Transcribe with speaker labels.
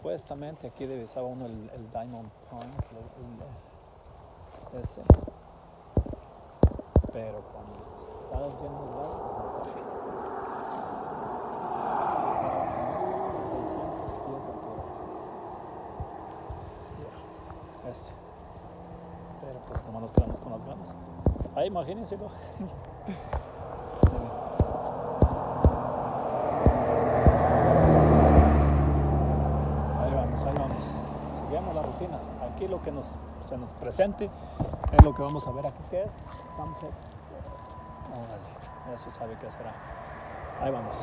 Speaker 1: supuestamente aquí divisaba uno el, el Diamond Point, el- el- ese. Pero cuando estabas viendo el lago, pues no sabía. 600 pies de altura. Ya, ese. Pero pues nomás nos quedamos con las ganas. Ahí imagínenselo. Ahí vamos, vamos. Sigamos la rutina. Aquí lo que nos, se nos presente es lo que vamos a ver aquí. ¿Qué es? Sunset. Órale, eso sabe qué será. Ahí vamos.